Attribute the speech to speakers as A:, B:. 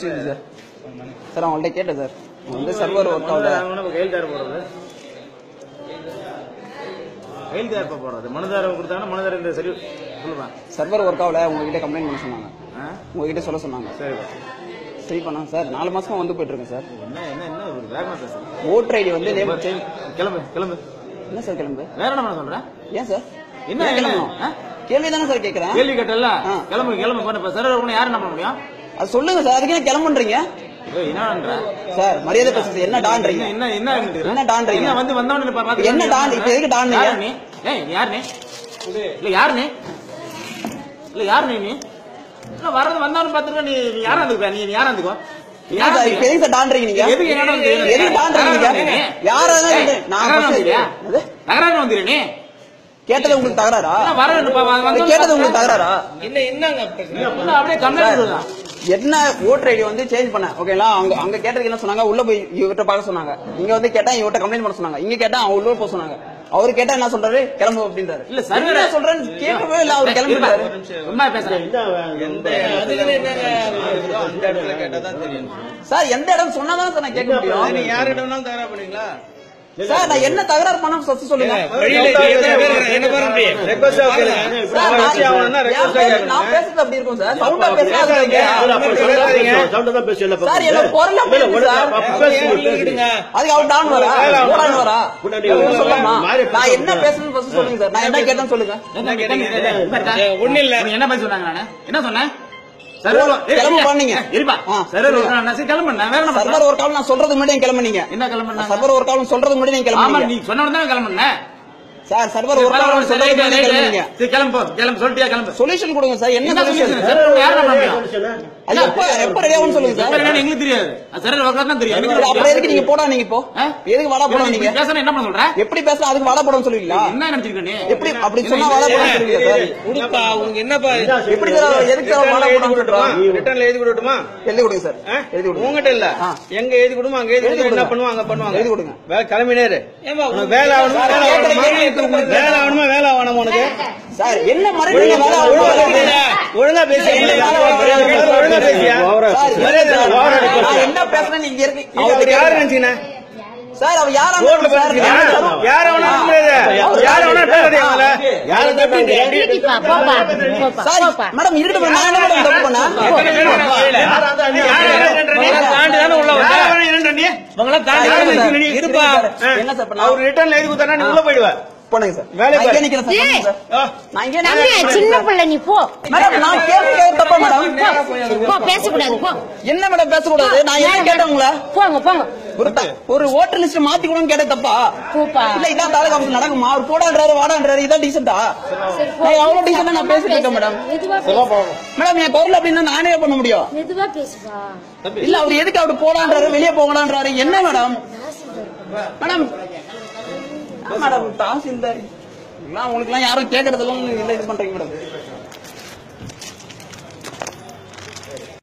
A: சரி sir sir அவங்கள்ட்ட கேட்டேன் சார். வந்து சர்வர் ஒர்க் ஆகல
B: கையில் தயார் போடுறது. கையில் தயார் போடுறது. மனுதாரம் கொடுத்தாங்கன்னா மனுதாரம் இந்த சரி சொல்லுமா
A: சர்வர் ஒர்க் ஆகல உங்ககிட்ட கம்ப்ளைண்ட் பண்ண சொன்னாங்க? உங்ககிட்ட சொல்ல சொன்னாங்க.
B: சரி
A: சரி பண்ணாங்க சார் நாலு மாசமா வந்து போயிட்டு இருக்கேன் சார்.
B: என்ன என்ன என்ன ஒரு வேகமா பேசுறேன்
A: ஓட்டர் ஐடி வந்து நேம்
B: கிளம்பு கிளம்பு.
A: என்ன சார் கிளம்பு?
B: வேற என்ன சொல்றேன்
A: ஏன் சார்?
B: என்ன
A: கிளம்பணும்? கேள்வி தானே சார் கேட்கறேன்
B: கேள்வி கேட்டல. கிளம்பு கிளம்பு பண்ண இப்ப சர்வர் பண்ண யாரு என்ன பண்ண முடியும்?
A: அது சொல்லுங்க சார் அதுக்கு ஏன் கிளம்புன்றீங்க? சார் மரியாதை பேசுறது என்ன டான்றீங்க?
B: என்ன என்ன என்ன
A: என்ன டான்றீங்க?
B: என்ன வந்து வந்தவன
A: என்ன டான்? இப்ப எதுக்கு டான்
B: நீ? ஏய் யார் நீ? இல்ல யார் நீ? இல்ல யார் நீ நீ? இல்ல வரது வந்தவன பாத்துக்க நீ யாரா இருந்துக்க நீ யாரா இருந்துக்கோ? நீ
A: ஏன்
B: யாரா
A: சார் இப்ப
B: இருந்துக்க?
A: எதுக்கு சார் டான்றீங்க நீங்க?
B: எதுக்கு என்னடா வந்து
A: கேட்டது உங்களுக்கு தகராறா? கேட்டது உங்களுக்கு தகராறா? என்ன ஓட்டர் ஐடி வந்து சேஞ்ச் பண்ண? ஓகேங்களா அங்க அங்க கேட்டதுக்கு என்ன சொன்னாங்க? உள்ள போய் இவர்கிட்ட பார்க்க சொன்னாங்க. இங்க வந்து கேட்டா இவர்கிட்ட கம்ப்ளைண்ட் பண்ண சொன்னாங்க. இங்க கேட்டா அவங்க உள்ள போக சொன்னாங்க. அவரு கேட்டா என்ன சொல்றாரு? கிளம்பு அப்படின்றாரு.
B: இல்ல, சர்வர்
A: என்ன சொல்றேன்னு கேட்கவே இல்ல அவர் கிளம்பிட்டாரு.
B: சும்மா பேசுறேன்.
A: சார் எந்த இடம் சொன்னாதான் சார் நான் கேட்க முடியும்?
C: யார்கிட்ட வேணாலும் தகராறு பண்ணீங்களா
A: சார் நான் என்ன தகராறு பண்ண ஃபர்ஸ்ட் சொல்லுங்க நான் பேச- பேசுறது அப்படி இருக்கும் சார். சவுண்டா
C: பேசாதீங்க.
A: சார் என்ன குரல் அதுக்கு அவர் டான் வரா என்ன சொல்லலாமா? நான் என்ன பேசணும்னு ஃபர்ஸ்ட் சொல்லுங்க சார். நான் என்ன கேட்டேன்னு சொல்லுங்க.
B: ஒண்ணு இல்ல. என்ன பதில் சொன்னாங்க நானு? என்ன சொன்னேன்? சர்வர் ஒரு நாள் நான்
A: சொல்றது முன்னாடி கிளம்புனீங்க
B: என்ன கிளம்புனா?
A: சர்வர் ஒரு கால் சொல்றது முன்னாடி நீங்க கிளம்புனீங்க
B: நீ சொன்ன உடனே கிளம்புனேன்.
A: சார் சர்வர் ஒரு கிளம்புனீங்க
B: சரி கிளம்பு போ. கிளம்பு சொல்லிட்டியா கிளம்பு.
A: சொல்யூஷன் கொடுங்க சார் என்ன
B: என்ன
A: சொல்யூஷன்
B: சர்வர் யார்
A: அது எப்ப எப்ப ரெடி சொல்லுங்க சார்.
B: என்னன்னு எங்களுக்கு தெரியாது. சர்வர் ஒர்க்கர் தான் தெரியும்.
A: அப்புறம் எதுக்கு நீங்க போடா நீங்க இப்போ? எதுக்கு வாடா போடா நீங்க?
B: பேசுனா என்ன பண்ண சொல்ற?
A: எப்படி பேசலாம் அதுக்கு வாடா போடணும் சொல்லுவீங்களா?
B: என்ன நினைச்சிருக்க நீ?
A: எப்படி அப்படி சொன்னா வாடா போடணும் சொல்லுவீங்க சார்?
C: உடுப்பா உனக்கு என்னப்பா?
A: எப்படி சார் எதுக்கு சார் வாடா போடணும் சொல்றோம்
C: ரிட்டர்ன்ல எழுதி கொடுட்டுமா
A: எழுதி கொடுங்க சார். எழுதி கொடுங்க.
C: உங்ககிட்ட இல்ல. எங்க எழுதி கொடுமா? அங்க எழுதி என்ன. பண்ணுவாங்க? அங்க பண்ணுவாங்க.
A: எழுதி கொடுங்க.
C: வேலை கிளம்பினேரு. வேலை ஆகணுமா? வேலை ஆகணுமா
A: உங்களுக்கு
C: வேலை ஆகணுமா வேலை ஆகணுமா உனக்கு?
A: சார் என்ன மறுபடியும் வேலை.
C: ஒழுங்கா பேசியா ஒழுங்கா பேசியா?
A: என்ன பேசுறேன்னு இங்க இருக்கு.
C: யாரு
A: கேளுங்க.
C: நினைச்சீங்க
A: சார் அவர் யாரா
C: யார வேணா யார வேணா அவங்கள யார
D: போப்பா,
A: சார். மேடம் இருக்கட்டும் நான் என்ன மேடம் தப்பு பண்ணேன்?
C: இருப்பா
A: என்ன சார் பண்ணா?
C: அவர் ரிட்டர்ன்ல எழுதி கொடுத்தா நீ உள்ள போயிடுவ.
A: போடுங்க சார்.
C: வேலையை
A: நான் இங்கே
C: பாரு.
A: நிக்கிறேன் சார்.
D: ஏய்.
A: சொல்லுங்க சார். நான் இங்கே
D: தம்பி,
A: நிக்கிறேன்.
D: சின்ன பிள்ளை நீ போ.
A: மேடம் நான் கேள்வி கேட்க தப்பா மேடம்?
D: போ பேசக்கூடாது போ.
A: என்ன மேடம் பேசக்கூடாது? நான் என்ன கேட்டேன் உங்களை?
D: போங்க போங்க.
A: ஒரு ஓட்டர் லிஸ்ட் மாத்தி கொடுன்னு கேட்ட தப்பா?
D: போப்பா
A: இல்ல இதான் தாலுகா ஆபீஸ் நடக்குமா? அவர் போடான்றாரு வாடான்றாரு இதான் டீசெண்டா. நான் எவ்வளவு டீசெண்டா நான் பேசிட்டு இருக்கேன் மேடம்.
D: பேசு.
A: மேடம் என் குரல் அப்படின்னா நானே பண்ண முடியும். இல்ல அவர் எதுக்கு அவர் போடான்றாரு வெளியே போகலான்றாரு என்ன மேடம்? மேடம் மேடம் தாசில்தார் எல்லாம் உங்களுக்கு எல்லாம் யாரும் கேட்கறதெல்லாம் இல்ல இது பண்றீங்க மேடம்?